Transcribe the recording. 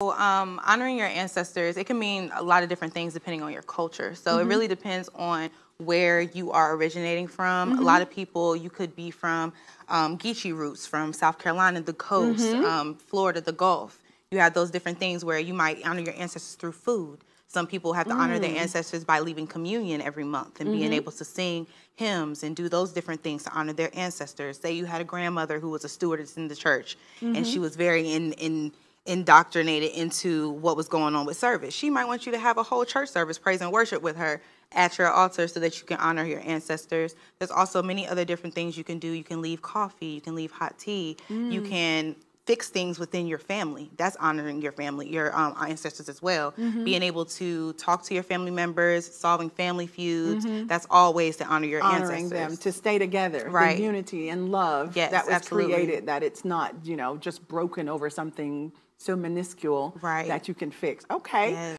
Um, honoring your ancestors, it can mean a lot of different things depending on your culture. So mm-hmm. it really depends on where you are originating from. Mm-hmm. A lot of people, you could be from um, Geechee roots, from South Carolina, the coast, mm-hmm. um, Florida, the Gulf. You have those different things where you might honor your ancestors through food. Some people have to mm. honor their mm. ancestors by leaving communion every month and mm-hmm. being able to sing hymns and do those different things to honor their ancestors. Say you had a grandmother who was a stewardess in the church mm-hmm. and she mm-hmm. was very in in indoctrinated into what was going on with service. She might want you to have a whole church service, praise and worship with her at your altar so that you can honor your ancestors. There's also many other different things you can do. You can leave coffee, you can leave hot tea, mm. you can fix things within your family. That's honoring your family, your um, ancestors as well. Mm-hmm. Being able to talk to your family members, solving family feuds. Mm-hmm. That's all ways to honor your Honoring ancestors. them, to stay together, right? The unity and love yes, that was absolutely. created. That it's not, you know, just broken over something so minuscule right. that you can fix. Okay. Yes.